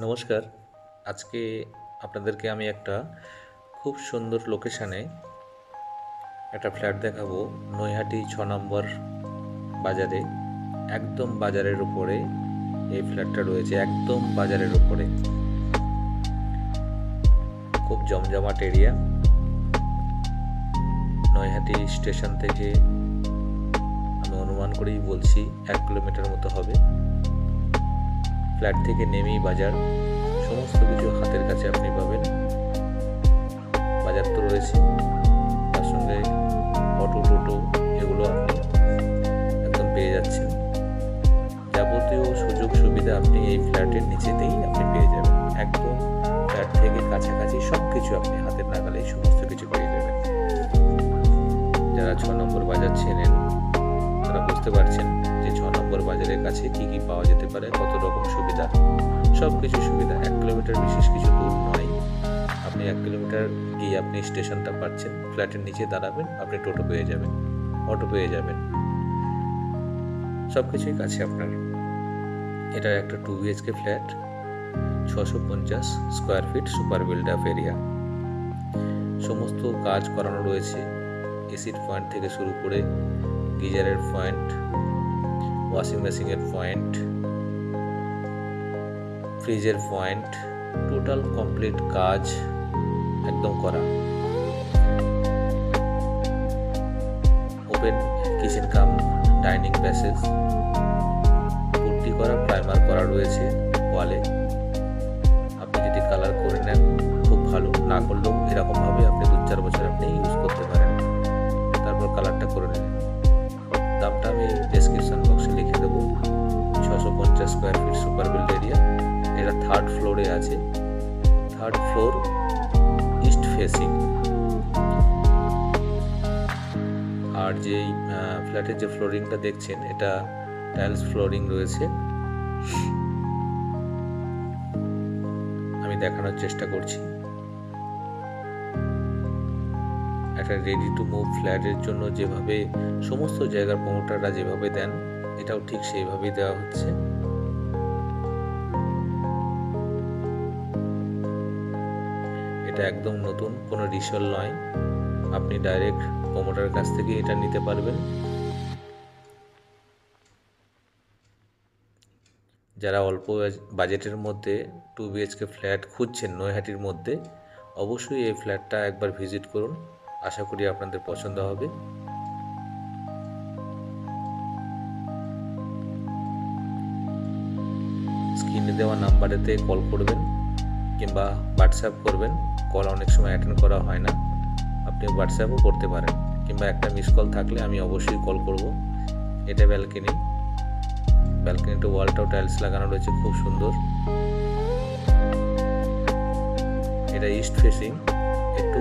নমস্কার। আজকে আপনাদেরকে আমি একটা খুব সুন্দর লোকেশানে একটা ফ্ল্যাট দেখাবো। নৈহাটি ছ নম্বর বাজারে। একদম বাজারের উপরে এই ফ্ল্যাটটা রয়েছে। একদম বাজারের উপরে। খুব জমজমাট এরিয়া নৈহাটি স্টেশন থেকে আমি অনুমান করেই বলছি, এক কিলোমিটার মতো হবে। ফ্ল্যাট থেকে নেমেই বাজার। সমস্ত কিছু হাতের কাছে আপনি পাবেন। বাজার তো রয়েছে। তার সঙ্গে অটো, টোটো এগুলো আপনি একদম পেয়ে যাচ্ছেন। যাবতীয় সুযোগ সুবিধা আপনি এই ফ্ল্যাটের নিচেতেই আপনি পেয়ে যাবেন। একদম ফ্ল্যাট থেকে কাছাকাছি সব কিছু আপনি হাতের নাগালে এই সমস্ত কিছু পেয়ে যাবেন। যারা ছ নম্বর বাজার চেনেন, তারা বুঝতে পারছেন বাজারের কাছে কি কি পাওয়া যেতে পারে, কত রকম সুবিধা সব কিছু সুবিধা। এক কিলোমিটার বিশেষ কিছু দূর নয়। আপনি এক কিলোমিটার গিয়ে আপনি স্টেশনটা পাচ্ছেন, ফ্ল্যাটের নিচে দাঁড়াবেন, আপনি টোটো পেয়ে যাবেন, অটো পেয়ে যাবেন। সব কিছুই কাছে আপনার। এটা একটা টু বিএইচকে ফ্ল্যাট ছশো পঞ্চাশ square feet super build up area সমস্ত কাজ করানো রয়েছে এসির পয়েন্ট থেকে শুরু করে, গিজারের পয়েন্ট ওয়াশিং মেশিনের পয়েন্ট ফ্রিজের পয়েন্ট টোটাল কমপ্লিট কাজ একদম করা। Open kitchen cum dining passage putty করা প্রাইমার করা রয়েছে ওয়ালে আপনি যদি কালার করে নেন, খুব ভালো। না করলেও এরকমভাবে আপনি থার্ড ফ্লোর, ইস্ট ফেসিং। আর যেই ফ্ল্যাটের যে ফ্লোরিংটা দেখছেন, এটা টাইলস ফ্লোরিং রয়েছে। আমি দেখানোর চেষ্টা করছি। একটা রেডি টু মুভ ফ্ল্যাটের জন্য যেভাবে সমস্ত জায়গার প্রমোটাররা যেভাবে দেন, এটাও ঠিক সেইভাবেই দেওয়া হচ্ছে। এটা একদম নতুন, কোনো রিসল নয়। আপনি ডাইরেক্ট প্রমোটারের কাছ থেকে এটা নিতে পারবেন। যারা অল্প বাজেটের মধ্যে টু বিএইচকে ফ্ল্যাট খুঁজছেন, নৈহাটির মধ্যে, অবশ্যই এই ফ্ল্যাটটা একবার ভিজিট করুন। আশা করি আপনাদের পছন্দ হবে। স্ক্রিনে দেওয়া নাম্বারেতে কল করবেন। কিংবা হোয়াটসঅ্যাপ করবেন কল অনেক সময় অ্যাটেন্ড করা হয় না। আপনি হোয়াটসঅ্যাপও করতে পারেন, কিংবা একটা মিস কল থাকলে আমি অবশ্যই কল করব। এটা ব্যালকনি ব্যালকনিটা ওয়ালটাও টাইলস লাগানো রয়েছে, খুব সুন্দর। এটা ইস্ট ফেসিং একটু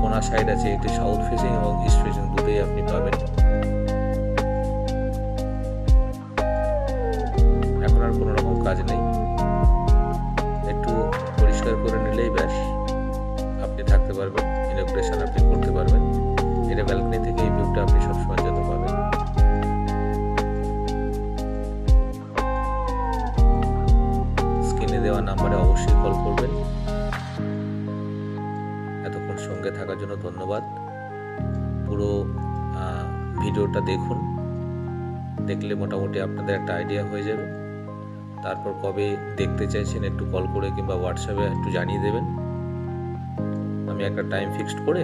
কোনা সাইড আছে, একটু সাউথ ফেসিং এবং ইস্ট ফেসিং দুটোই আপনি পাবেন। এখন আর কোনো রকম কাজ নেই। এতক্ষণ সঙ্গে থাকার জন্য ধন্যবাদ। পুরো ভিডিওটা দেখুন। দেখলে মোটামুটি আপনাদের একটা আইডিয়া হয়ে যাবে। তারপর কবে দেখতে চাইছেন একটু কল করে কিংবা হোয়াটসঅ্যাপে একটু জানিয়ে দেবেন। আমি একটা টাইম ফিক্সড করে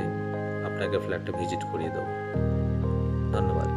আপনাকে ফ্ল্যাটটা ভিজিট করিয়ে দেবো। ধন্যবাদ।